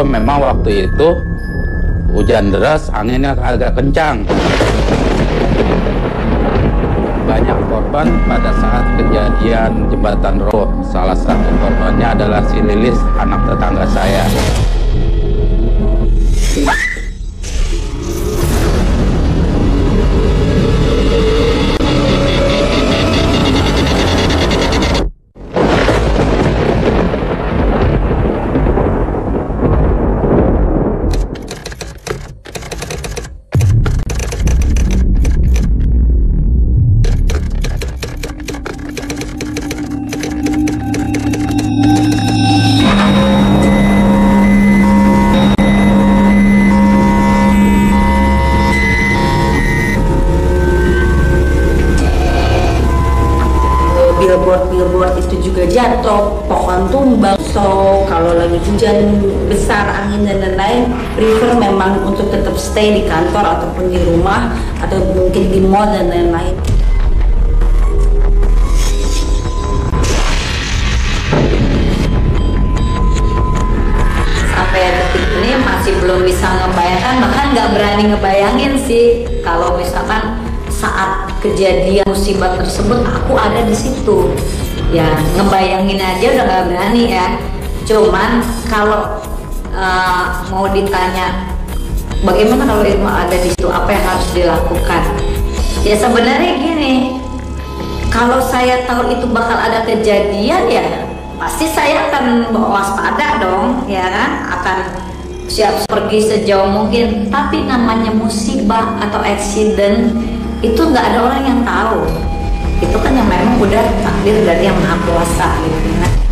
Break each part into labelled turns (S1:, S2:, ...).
S1: roboh memang waktu itu hujan deras anginnya agak kencang. Banyak korban pada saat kejadian jembatan roboh salah satu korbannya adalah si Lilis anak tetangga saya
S2: besar, angin dan lain-lain, prefer memang untuk tetap stay di kantor ataupun di rumah atau mungkin di mall dan lain-lain. Sampai detik ini masih belum bisa ngebayangkan, bahkan nggak berani ngebayangin sih kalau misalkan saat kejadian musibah tersebut aku ada di situ ya ngebayangin aja udah nggak berani ya cuman kalau uh, mau ditanya bagaimana kalau ilmu ada di situ? Apa yang harus dilakukan? Ya sebenarnya gini kalau saya tahu itu bakal ada kejadian ya pasti saya akan waspada dong ya kan? Akan siap pergi sejauh mungkin. Tapi namanya musibah atau accident itu nggak ada orang yang tahu. Itu kan yang memang udah takdir dari yang maha kuasa gitu kan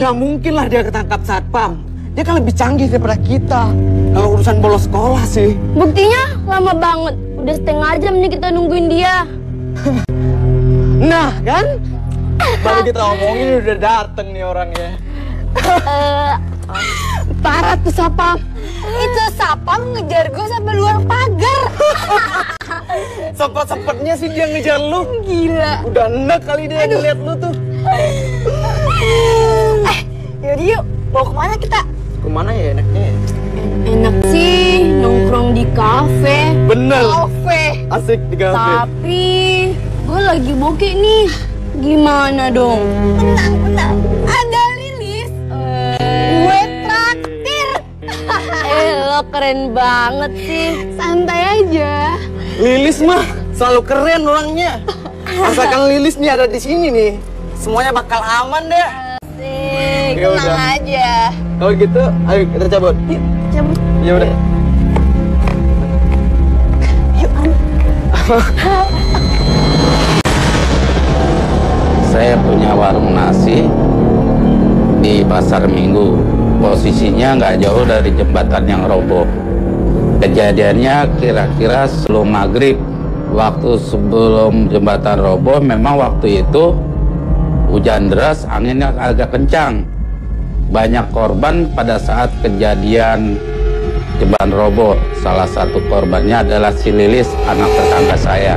S3: Gak
S4: mungkin lah dia ketangkap satpam. Dia kan lebih canggih daripada kita. Kalau urusan bolos sekolah sih.
S3: Buktinya lama banget. Udah setengah jam nih kita nungguin dia.
S4: Nah, kan? Baru kita omongin udah dateng nih orangnya.
S3: Eh, parah tuh sapam. Itu sapam ngejar gue sampai luar pagar.
S4: Sempet-sempetnya sih dia ngejar lu.
S3: Gila.
S4: Udah enak kali dia ngeliat lu tuh.
S3: Yaudah yuk. Mau ke mana kita?
S4: Ke mana ya enaknya? ya?
S3: Enak sih nongkrong di kafe.
S4: Bener.
S3: Kafe.
S4: Asik di kafe.
S3: Tapi gue lagi bokeh nih. Gimana dong? Tenang, tenang. Ada Lilis. Gue traktir. eh, lo keren banget sih. Santai aja.
S4: Lilis mah selalu keren orangnya. Asalkan Lilis nih ada di sini nih, semuanya bakal aman deh. Ya
S3: tenang
S4: udah.
S3: aja.
S4: Kalau gitu, ayo kita cabut.
S3: Yuk, cabut.
S4: Ya udah.
S1: Saya punya warung nasi di pasar minggu. Posisinya nggak jauh dari jembatan yang roboh. Kejadiannya kira-kira sebelum maghrib. Waktu sebelum jembatan roboh, memang waktu itu hujan deras, anginnya agak kencang. Banyak korban pada saat kejadian jembatan roboh. Salah satu korbannya adalah si Lilis, anak tetangga saya.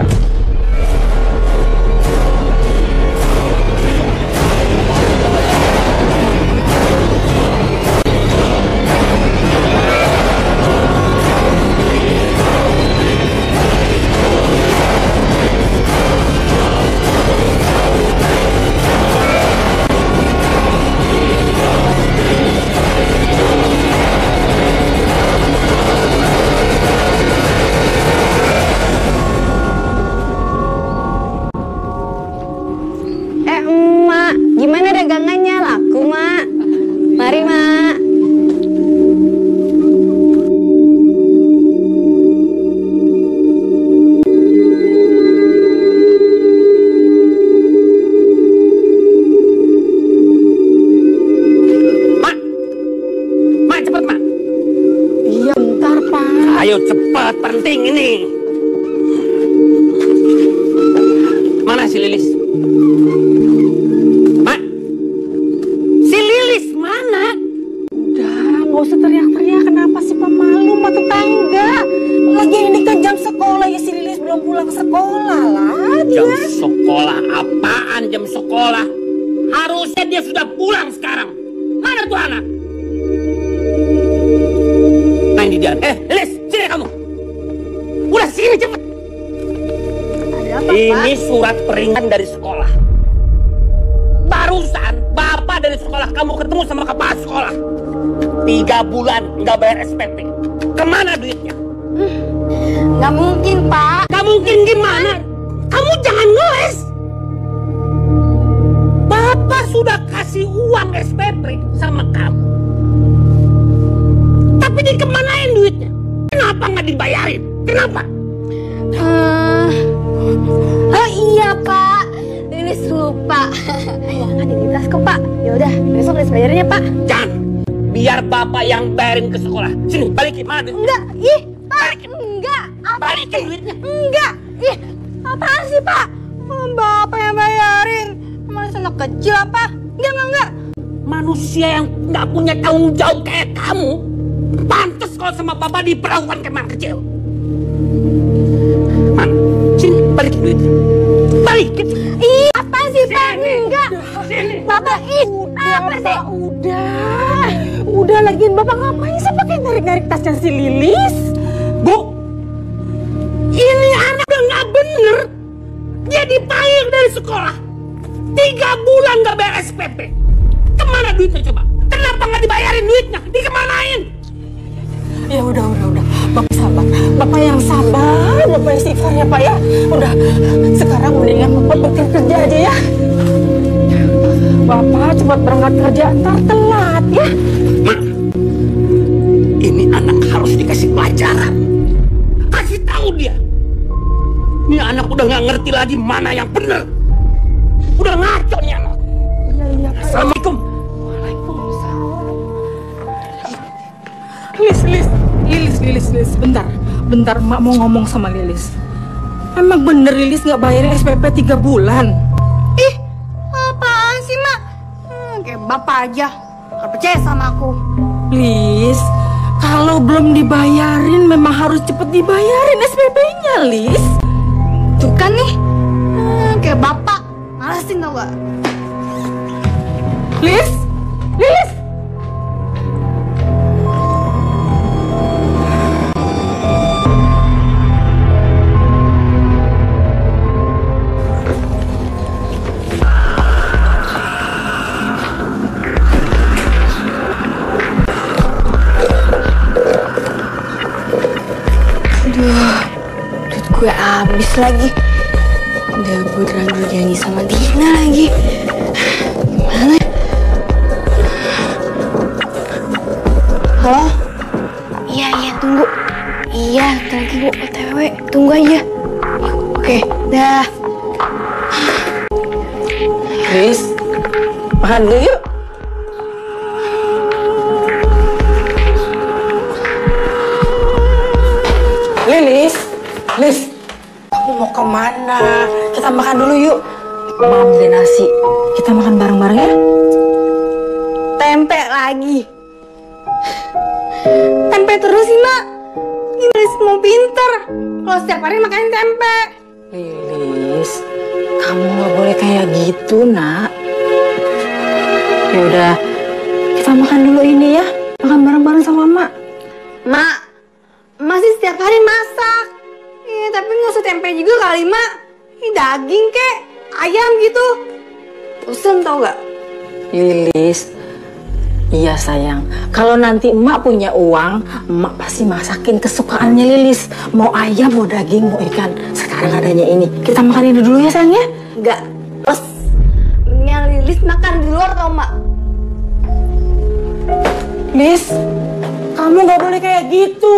S5: Cepat, penting ini. Mana si Lilis? Mak? Si Lilis mana?
S4: Udah, nggak usah teriak-teriak. Kenapa sih pemalu sama tetangga? Lagi ini kan jam sekolah ya si Lilis belum pulang sekolah lah.
S5: Jam sekolah apaan jam sekolah? Harusnya dia sudah pulang sekarang. Mana tuh anak? Nah ini dia. Eh, Ini surat peringatan dari sekolah. Barusan bapak dari sekolah kamu ketemu sama kepala sekolah. Tiga bulan nggak bayar SPP. Ke mana duitnya?
S3: Nggak mungkin, Pak.
S5: Gak mungkin gimana? Kamu jangan ngeles. Bapak sudah kasih uang SPP sama kamu. Tapi dikemanain duitnya? Kenapa nggak dibayarin? Kenapa?
S3: Oh iya, Pak. Lilis lupa. Uangnya di kok, Pak. Ya udah, besok Lilis bayarnya, Pak.
S5: Jangan. Biar bapak yang bayarin ke sekolah. Sini, balikin mana?
S3: Enggak, ih, Pak.
S5: Balikin.
S3: Enggak. Apa
S5: Balikin duitnya.
S3: Enggak. Ih, apaan sih, Pak? Oh, Bapak yang bayarin. Emang anak kecil apa? Enggak, enggak, enggak.
S5: Manusia yang nggak punya tanggung jawab kayak kamu, pantas kalau sama papa diperlakukan kayak anak kecil. Man, sini balikin duit. Balikin.
S6: Ih, apa sih Pak? Enggak.
S5: Sini.
S6: Bapak ih, apa sih?
S7: Udah, udah lagian bapak ngapain sih pakai narik-narik tasnya si Lilis?
S5: Bu, ini anak udah nggak bener. Dia dipanggil dari sekolah. Tiga bulan nggak bayar SPP. Ke mana duitnya coba? Kenapa nggak dibayarin duitnya? Dikemanain?
S7: Ya udah, udah, udah. Bapak sabar. Bapak yang sabar. Bapak yang istighfar ya Pak ya. Udah, sekarang mendingan Bapak berhenti kerja aja ya. Bapak cepat berangkat kerja, ntar telat ya.
S5: Ma, ini anak harus dikasih pelajaran. Kasih tahu dia. Ini anak udah nggak ngerti lagi mana yang bener. Udah ngaco nih anak.
S7: Iya, iya Pak.
S5: Assalamualaikum.
S7: Lilis, Lilis, Lilis, Lilis, Lilis, bentar, bentar, Mak mau ngomong sama Lilis. Emang bener Lilis nggak bayarin SPP 3 bulan?
S6: Ih, apaan sih, Mak? Hmm, kayak bapak aja. Gak percaya sama aku.
S7: Lilis, kalau belum dibayarin memang harus cepet dibayarin SPP-nya, Lis.
S6: Tuh kan nih, hmm, kayak bapak. Malesin tau gak?
S7: Lis, Lilis.
S6: Lagi. Udah gue terlanjur janji sama Dina lagi. Gimana? Halo? Iya, iya, tunggu. Iya, lagi gue OTW. Tunggu aja. Oke, dah.
S7: Nanti emak punya uang, emak pasti masakin kesukaannya Lilis. Mau ayam, mau daging, mau ikan. Sekarang adanya ini. Kita makan ini dulu ya sayang ya.
S6: Nggak, plus. Mendingan Lilis makan di luar tau, Mak.
S7: Lis, kamu nggak boleh kayak gitu.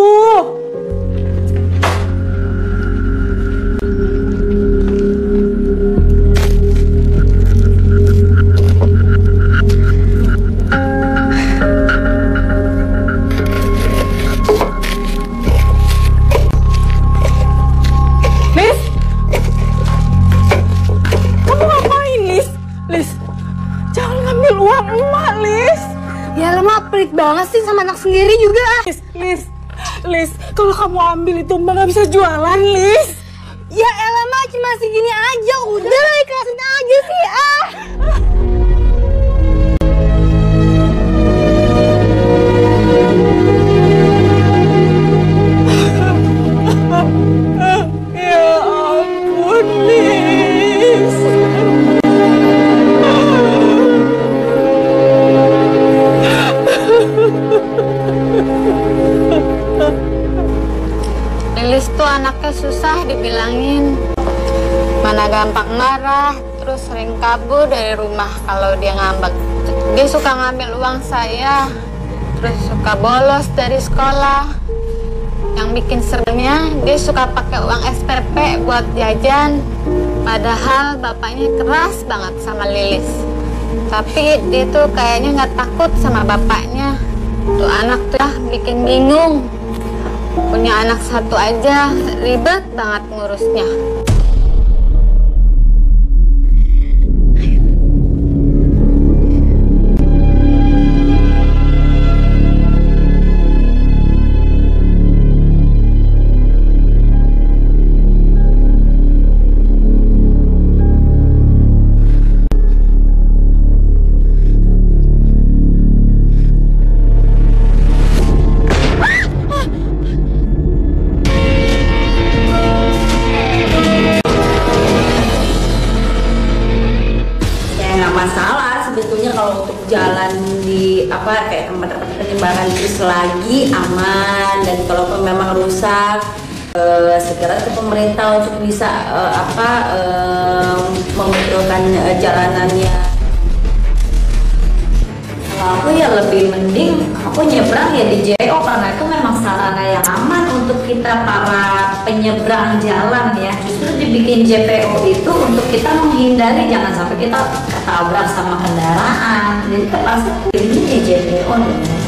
S6: Banget sih sama anak sendiri juga.
S7: Lis, Lis, Lis, kalau kamu ambil itu mbak nggak bisa jualan, Lis.
S6: Ya elah mah cuma segini aja, udah
S8: anaknya susah dibilangin. Mana gampang marah, terus sering kabur dari rumah kalau dia ngambek. Dia suka ngambil uang saya, terus suka bolos dari sekolah. Yang bikin seringnya dia suka pakai uang SPP buat jajan. Padahal bapaknya keras banget sama Lilis. Tapi dia tuh kayaknya nggak takut sama bapaknya. Tuh anak tuh ya bikin bingung punya anak satu aja ribet banget ngurusnya
S2: apa kayak tempat-tempat penyebaran itu selagi aman dan kalaupun memang rusak eh, segera ke pemerintah untuk bisa eh, apa eh, membetulkan eh, jalanannya. Aku ya lebih mending aku nyebrang ya di JO karena itu memang sarana yang aman untuk kita para penyeberang jalan ya. Justru dibikin JPO itu untuk kita menghindari jangan sampai kita ketabrak sama kendaraan. Jadi terpaksa pilihnya ya JPO. dong.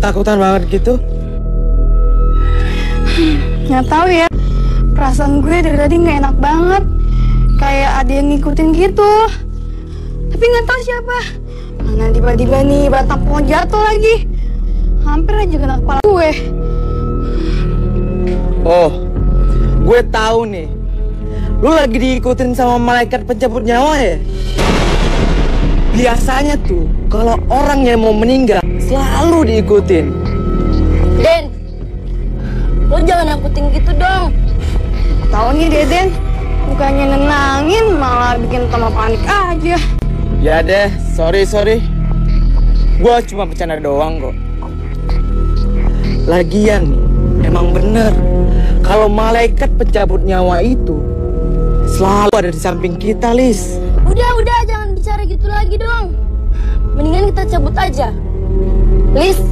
S4: Ketakutan banget gitu.
S3: Nggak tahu ya, perasaan gue dari tadi nggak enak banget. Kayak ada yang ngikutin gitu. Tapi nggak tahu siapa. Mana tiba-tiba nih batap mau jatuh lagi. Hampir aja kena kepala gue.
S4: Oh, gue tahu nih. Lu lagi diikutin sama malaikat pencabut nyawa ya? Biasanya tuh, kalau orang yang mau meninggal selalu diikutin.
S3: Den, lo jangan angkutin gitu dong. Tahu nih Deden, bukannya nenangin malah bikin tambah panik aja.
S4: Ya deh, sorry sorry. Gue cuma bercanda doang kok. Lagian emang bener. Kalau malaikat pencabut nyawa itu selalu ada di samping kita, Lis.
S3: Udah, udah, jangan bicara gitu lagi dong. Mendingan kita cabut aja. Lis,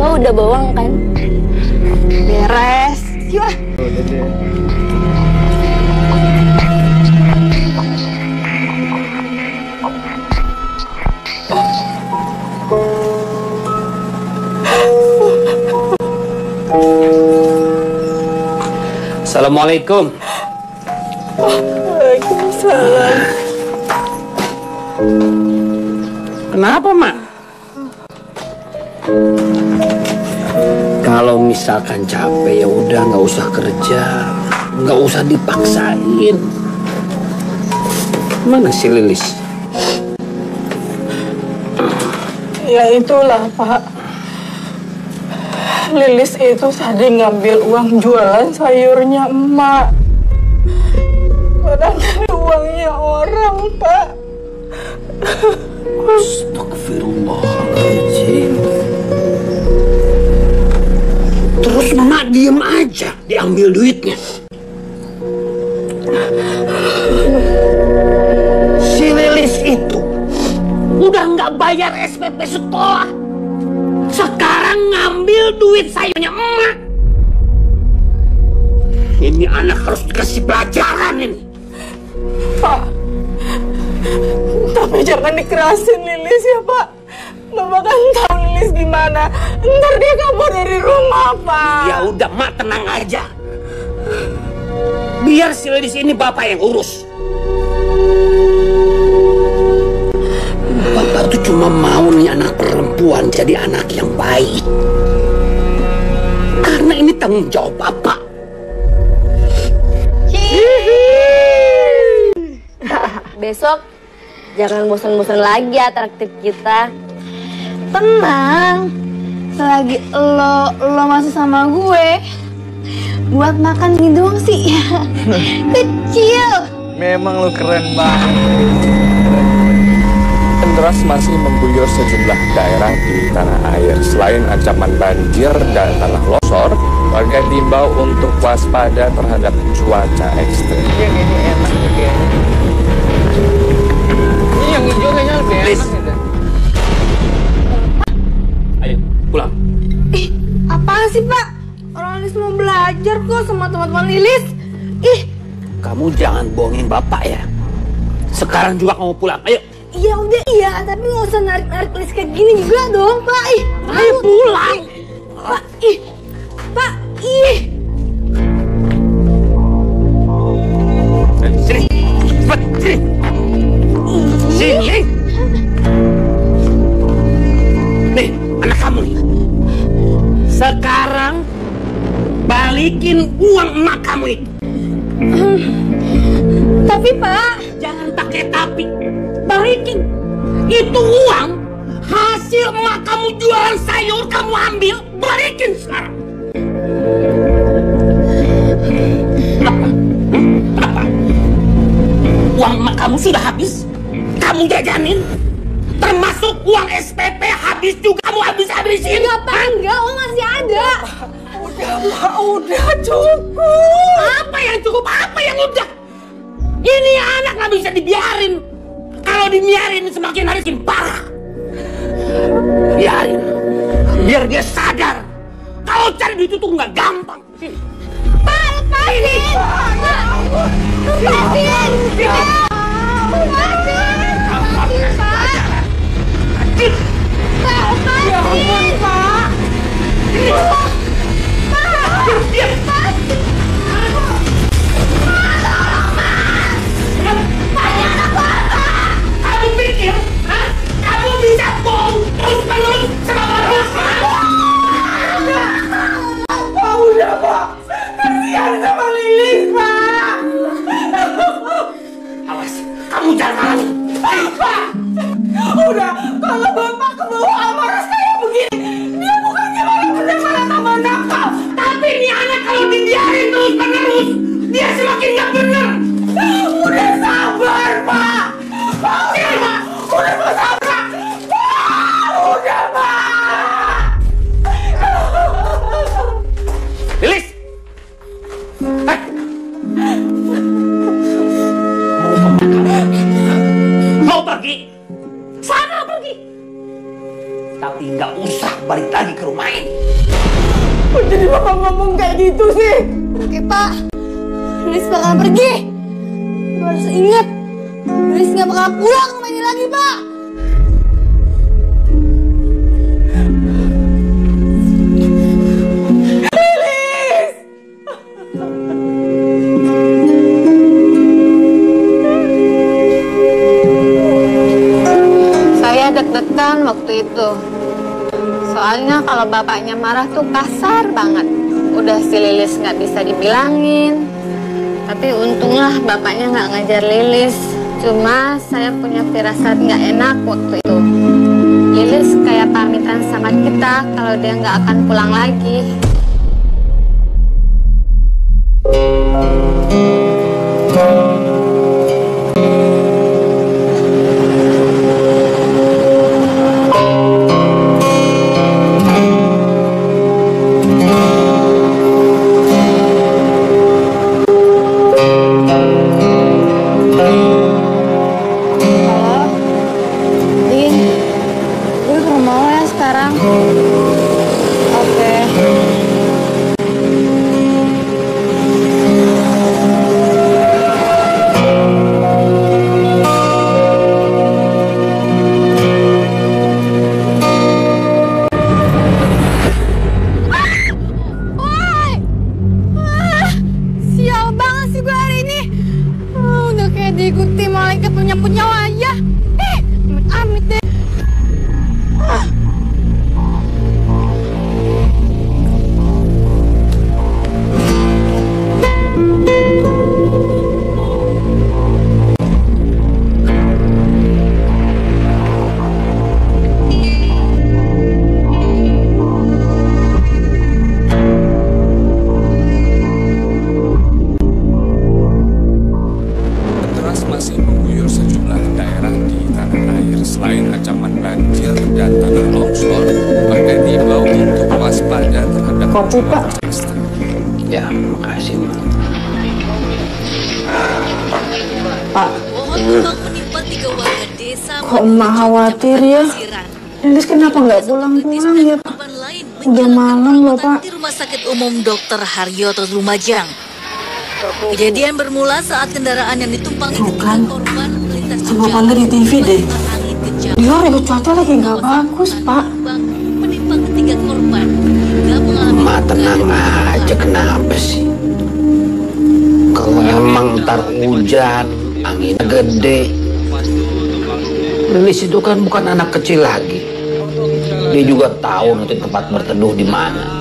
S3: lo udah bawang kan? Beres. Yuk.
S5: Assalamualaikum. Kenapa, Mak? Kalau misalkan capek ya udah nggak usah kerja, nggak usah dipaksain. Mana si Lilis?
S7: Ya itulah Pak. Lilis itu tadi ngambil uang jualan sayurnya emak. Padahal dari uangnya orang Pak.
S5: Astagfirullahaladzim. Terus Mak diem aja diambil duitnya. Si Lilis itu udah nggak bayar SPP sekolah. Sekarang ngambil duit sayurnya emak. Ini anak harus dikasih pelajaran ini.
S7: Pak. Tapi jangan dikerasin Lilis ya Pak. Bapak kan tahu Lilis gimana. Ntar dia kabur dari rumah Pak.
S5: Ya udah mak tenang aja. Biar si Lilis ini bapak yang urus. Bapak tuh cuma mau nih anak perempuan jadi anak yang baik. Karena ini tanggung jawab bapak.
S3: Besok jangan bosan-bosan lagi atraktif kita. Tenang. Selagi lo lo masih sama gue, buat makan ini doang sih. Kecil.
S4: Memang lu keren banget.
S9: Hujan deras masih mengguyur sejumlah daerah di tanah air. Selain ancaman banjir dan tanah longsor, Warga diimbau untuk waspada terhadap cuaca ekstrim.
S4: Yang ini enak. Ini yang hijau kayaknya lebih enak
S6: apaan sih Pak? Orang Lilis mau belajar kok sama teman-teman Lilis. Ih,
S5: Kamu jangan bohongin bapak ya. Sekarang juga kamu pulang. Ayo.
S6: iya udah iya, tapi nggak usah narik-narik Lilis kayak gini juga dong Pak. Ih,
S5: Ayo pulang.
S6: Pak, ih, Pak, ih.
S5: Sini. Cepat, sini. Sini. Nih, anak kamu nih. Sekarang balikin uang emak kamu itu.
S6: Tapi Pak,
S5: Jangan pakai tapi. Balikin. Itu uang hasil emak kamu jualan sayur kamu ambil. Balikin sekarang. Kenapa? Hmm? Kenapa? Uang emak kamu sudah habis. Kamu jajanin. Termasuk uang SPP habis juga kamu habis-habisin.
S6: enggak Pak, enggak, oh masih ada.
S4: Udah, Pak, udah cukup.
S5: Apa yang cukup? Apa yang udah? Ini anak nggak bisa dibiarin. Kalau dibiarin semakin hari semakin parah. Biarin. Biar dia sadar. Kalau cari duit itu nggak gampang.
S6: Pak, lepasin. Pak, lepasin. Lepasin.
S5: Terus menerus sama orang
S4: Pak, Pak. Pak.
S5: Awas, kamu jangan lari.
S4: Pak, udah. Kalau Bapak kebawa amarah kayak begini, dia bukannya malah benar-benar tambah nakal.
S5: Tapi ini anak kalau dibiarin terus menerus, dia semakin nggak bener.
S4: Udah sabar, Pak. Udah, Pak. Udah, Pak, sabar.
S8: Bapaknya marah tuh kasar banget. Udah si Lilis nggak bisa dibilangin. Tapi untunglah bapaknya nggak ngajar Lilis. Cuma saya punya firasat nggak enak waktu itu. Lilis kayak pamitan sama kita kalau dia nggak akan pulang lagi.
S2: Haryoto Lumajang. Kejadian bermula saat kendaraan yang ditumpangi ketiga
S7: kan.
S2: korban melintas jalan
S7: Panda di TV deh.
S2: angin kencang.
S7: Di luar ya cuaca lagi nggak bagus Pak.
S2: Bang, menimpa ketiga korban hingga mengalami
S10: Ma tenang aja kenapa sih? Kalau emang ntar hujan, anginnya gede. Lilis itu kan bukan anak kecil lagi. Dia juga tahu nanti tempat berteduh di mana.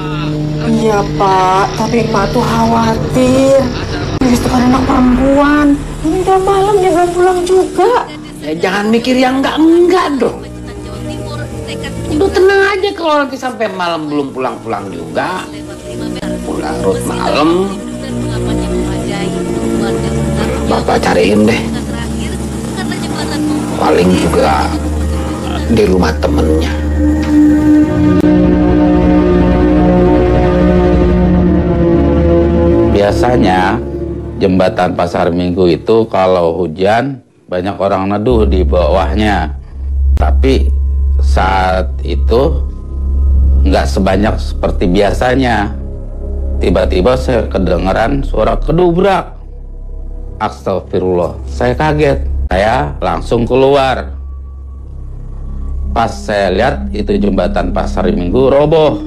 S7: Iya Pak, tapi Pak tuh khawatir. Lilis tuh kan anak perempuan. Ini udah malam dia belum pulang juga.
S10: Ya jangan mikir yang enggak-enggak dong. Udah tenang aja kalau nanti sampai malam belum pulang-pulang juga. Pulang larut malam, Bapak cariin deh. Paling juga di rumah temennya.
S1: Biasanya jembatan Pasar Minggu itu kalau hujan banyak orang neduh di bawahnya. Tapi saat itu nggak sebanyak seperti biasanya. Tiba-tiba saya kedengeran suara kedubrak. Astagfirullah, saya kaget. Saya langsung keluar. Pas saya lihat itu jembatan Pasar Minggu roboh.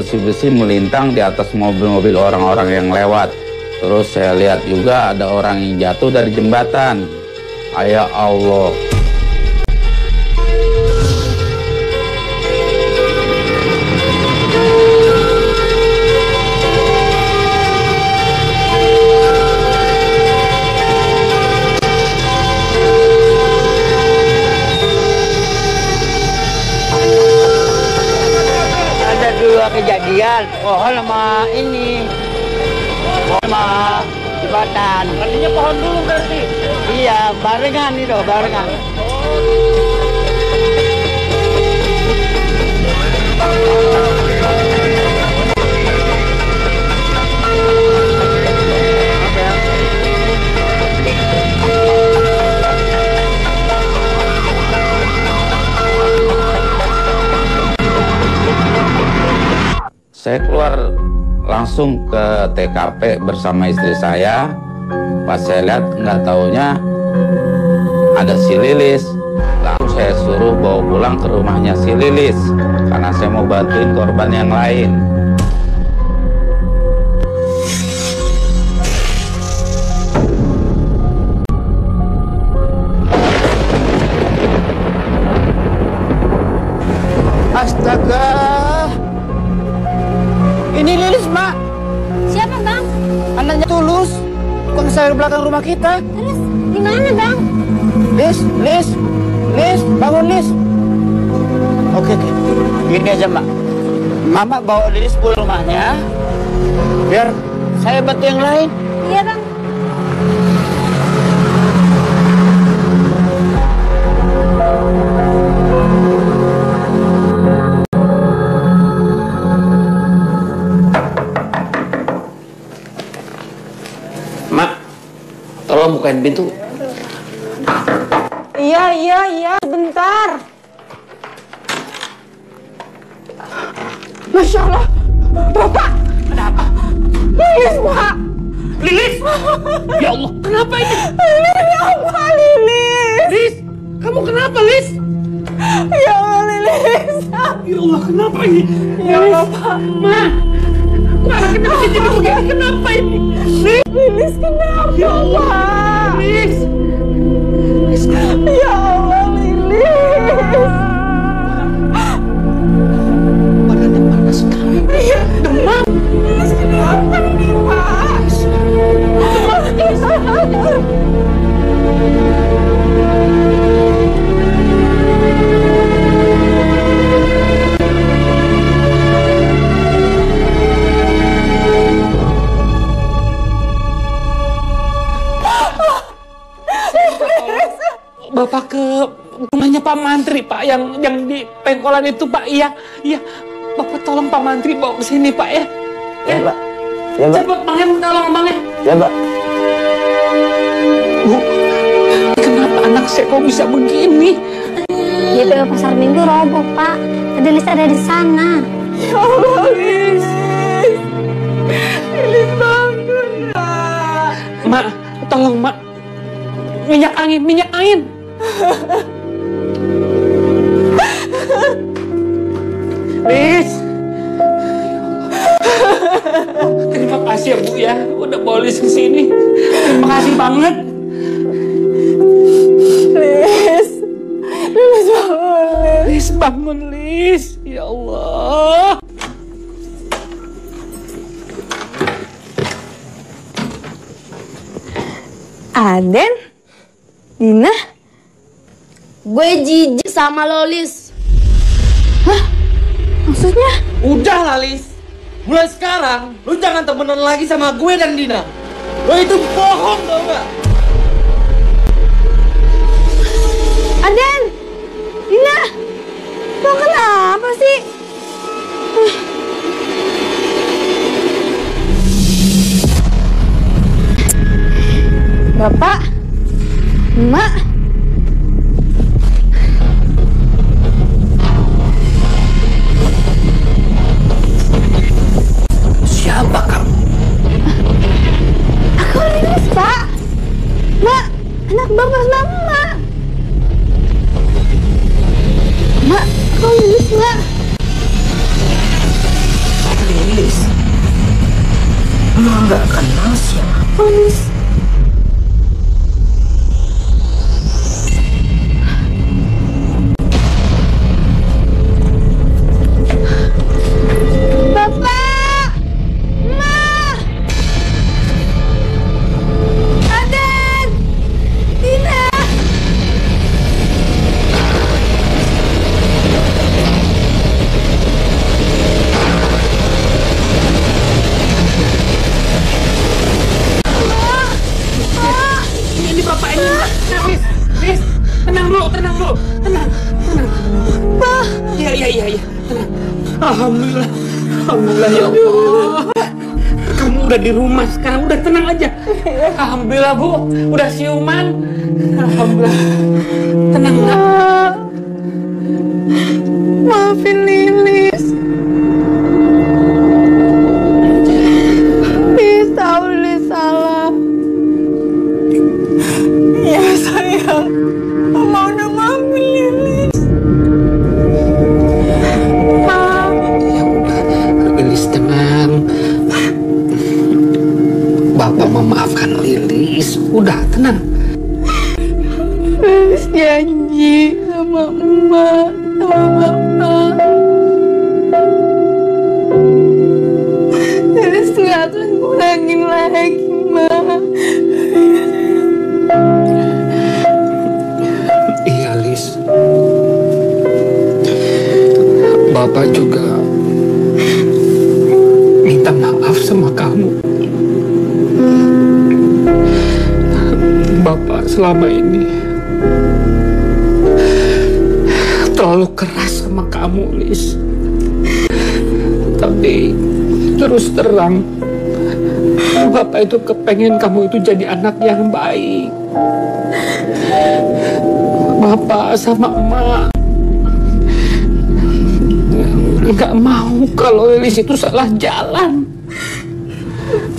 S1: Besi-besi melintang di atas mobil-mobil orang-orang yang lewat. Terus saya lihat juga ada orang yang jatuh dari jembatan. Ya Allah.
S11: Pohon sama ini. Pohon sama jembatan.
S5: Artinya pohon dulu berarti.
S11: Iya, barengan itu, barengan.
S1: Saya keluar langsung ke TKP bersama istri saya. Pas saya lihat nggak taunya ada si Lilis. Langsung saya suruh bawa pulang ke rumahnya si Lilis karena saya mau bantuin korban yang lain.
S11: Kita.
S6: Terus gimana bang?
S11: Lis, Lis, Lis, bangun Lis. Oke, oke. Gini aja, Mbak. Mama bawa Lilis pulang rumahnya. Biar saya bantu yang lain.
S7: Tolong
S5: pengkolan itu, Pak. Iya, iya. Bapak tolong Pak Mantri bawa ke sini, Pak ya.
S11: Ya, Mbak. Ya, Mbak.
S5: Cepat, Bang, em, tolong Bang ya.
S11: Ya, Mbak.
S5: Bu, kenapa anak saya kok bisa begini?
S6: JPO pasar minggu roboh pak. Tadi Lis ada di sana.
S12: Ya Allah, Lilis. Lilis bangun, Pak.
S5: Mak, tolong Mak. Minyak angin, minyak angin. Kasih ya Bu ya, udah bawa Lis ke sini. Terima kasih banget.
S12: Lilis. Lilis bangun, Lilis.
S5: Lis bangun Lis. Ya Allah.
S6: Aden? Dina? Gue jijik sama Lolis. Hah? Maksudnya?
S4: Udah lah, Lis. Mulai sekarang, lu jangan temenan lagi sama gue dan Dina. Lo itu bohong tau gak?
S6: Aden! Dina! Lo kenapa sih? Bapak? Emak? Bu, udah siuman.
S5: Bapak juga minta maaf sama kamu. Bapak selama ini terlalu keras sama kamu, Lis. Tapi terus terang, Bapak itu kepengen kamu itu jadi anak yang baik. Bapak sama emak nggak mau kalau Lilis itu salah jalan.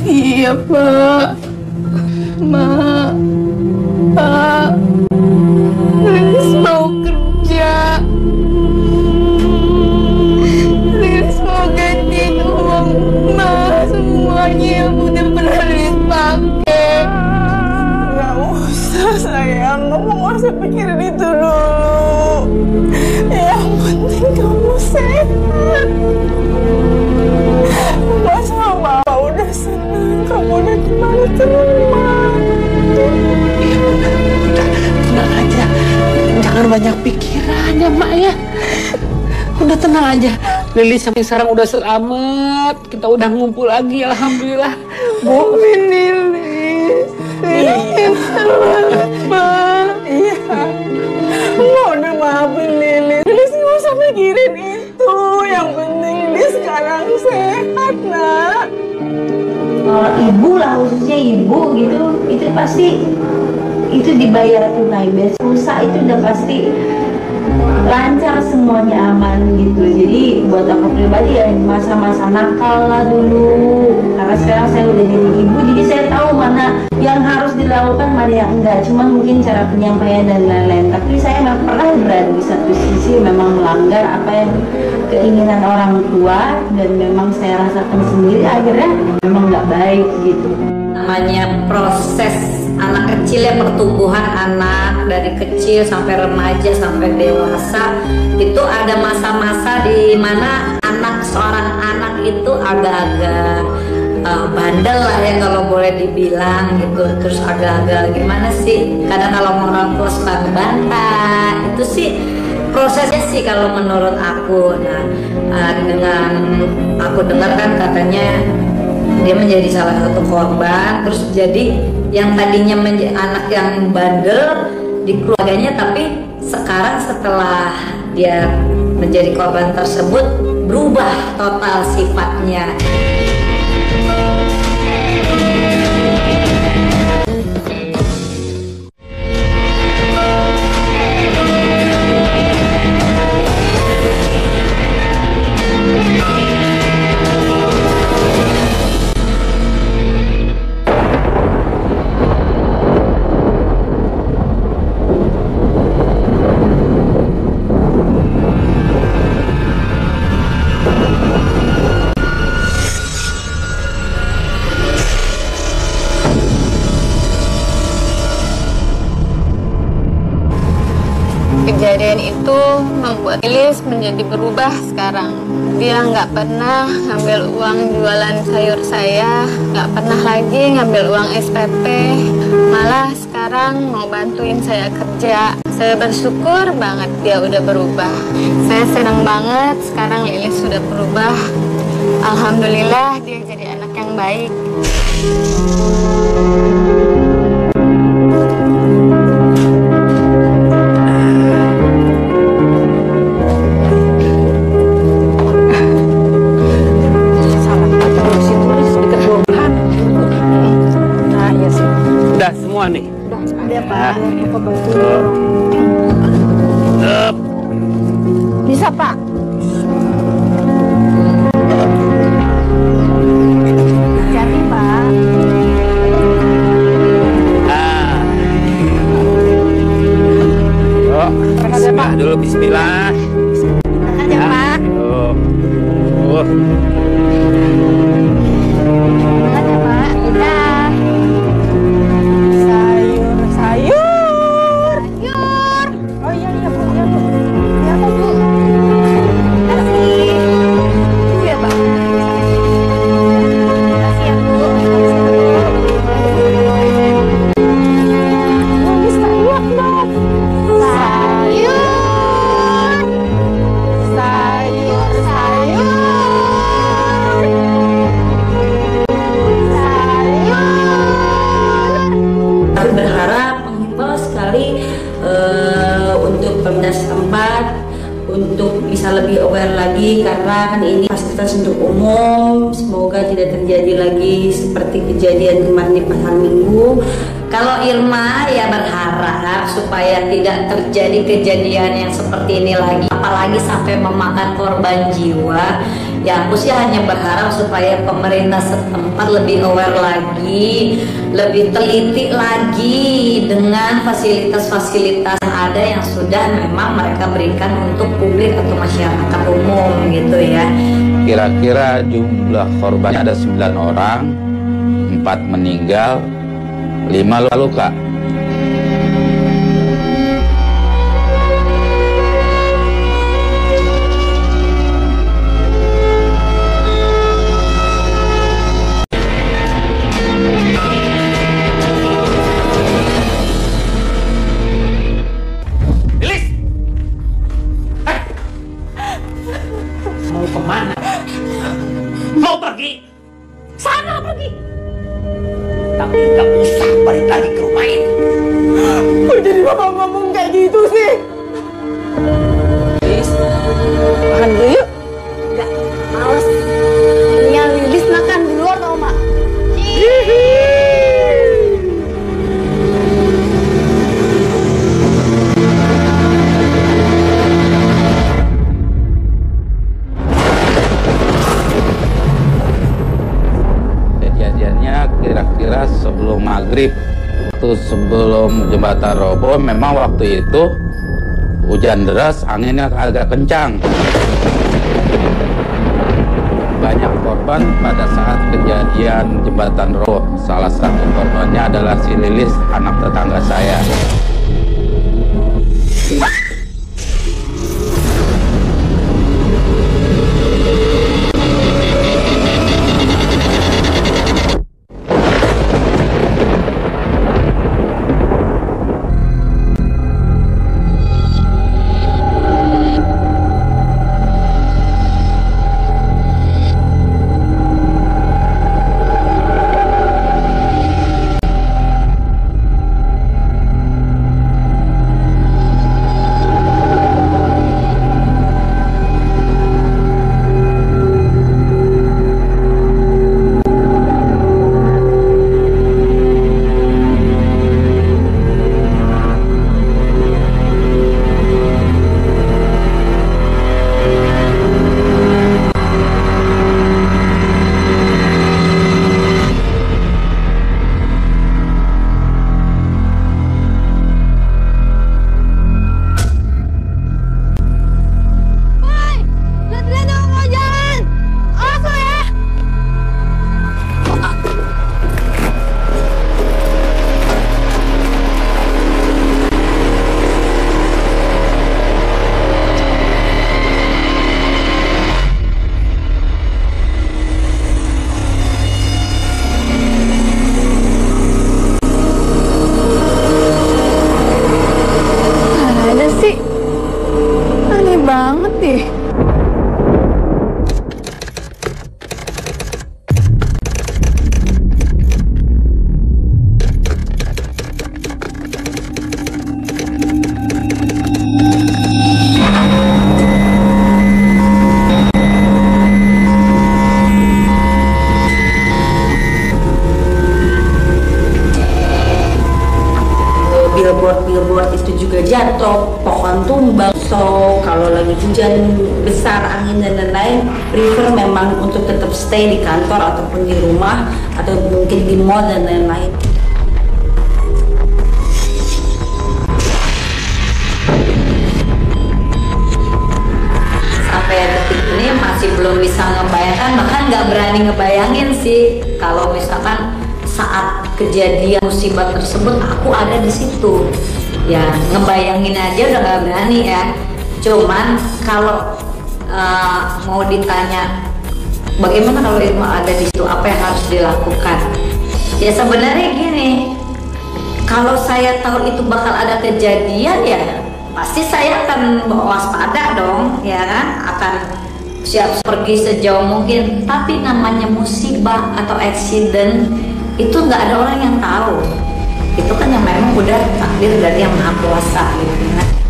S7: Iya, Pak. Ma, Pak. Lilis mau kerja. Lilis mau gantiin uang Ma semuanya yang udah pernah Lilis pakai. Gak usah sayang, kamu usah pikirin itu dulu. Yang penting. Mas sama Bapak udah senang, kamu udah kembali ke rumah.
S6: Tenang aja, jangan banyak pikiran ya mak ya. Udah tenang aja. Lilis sampai sekarang udah selamat. Kita udah ngumpul lagi, alhamdulillah. Bu,
S7: Maafin Lilis.
S13: Ibu lah khususnya ibu gitu itu pasti itu dibayar tunai. Biasa usaha itu udah pasti lancar semuanya aman gitu. Jadi buat aku pribadi ya masa-masa nakal lah dulu. Karena sekarang saya udah jadi ibu jadi saya tahu mana yang harus dilakukan mana yang enggak. Cuma mungkin cara penyampaian dan lain-lain. Tapi saya memang pernah berada di satu sisi memang melanggar apa yang keinginan orang tua dan memang saya rasakan sendiri. Akhirnya memang nggak baik gitu.
S2: Namanya proses anak kecil ya pertumbuhan anak dari kecil sampai remaja sampai dewasa itu ada masa-masa di mana anak seorang anak itu agak-agak uh, bandel lah ya kalau boleh dibilang gitu. Terus agak-agak gimana sih? Kadang kalau orang tua suka ngebantah itu sih prosesnya sih kalau menurut aku. Nah uh, dengan aku dengar kan katanya dia menjadi salah satu korban terus jadi yang tadinya menjadi anak yang bandel di keluarganya tapi sekarang setelah dia menjadi korban tersebut berubah total sifatnya
S8: Menjadi berubah sekarang. Dia nggak pernah ngambil uang jualan sayur saya, nggak pernah lagi ngambil uang SPP. Malah sekarang mau bantuin saya kerja. Saya bersyukur banget dia udah berubah. Saya senang banget sekarang Lilis sudah berubah. Alhamdulillah dia jadi anak yang baik.
S2: Kejadian yang seperti ini lagi apalagi sampai memakan korban jiwa ya aku sih hanya berharap supaya pemerintah setempat lebih aware lagi lebih teliti lagi dengan fasilitas-fasilitas yang ada yang sudah memang mereka berikan untuk publik atau masyarakat umum gitu ya
S1: Kira-kira jumlah korbannya ada 9 orang, 4 meninggal, 5 luka.
S5: Tapi nggak usah balik lagi ke rumah ini.
S7: Kok jadi bapak ngomong kayak gitu sih? Lilis, makan dulu
S1: sebelum maghrib Waktu sebelum jembatan roboh memang waktu itu hujan deras anginnya agak kencang. Banyak korban pada saat kejadian jembatan roboh salah satu korbannya adalah si Lilis anak tetangga saya
S2: bisa ngebayangkan bahkan nggak berani ngebayangin sih kalau misalkan saat kejadian musibah tersebut aku ada di situ. Ya ngebayangin aja udah nggak berani ya. Cuman kalau uh, mau ditanya bagaimana kalau Irma ada di situ? Apa yang harus dilakukan? Ya sebenarnya gini kalau saya tahu itu bakal ada kejadian ya pasti saya akan waspada dong ya kan? Akan siap pergi sejauh mungkin. Tapi namanya musibah atau accident itu nggak ada orang yang tahu. Itu kan yang memang udah takdir dari yang maha kuasa gitu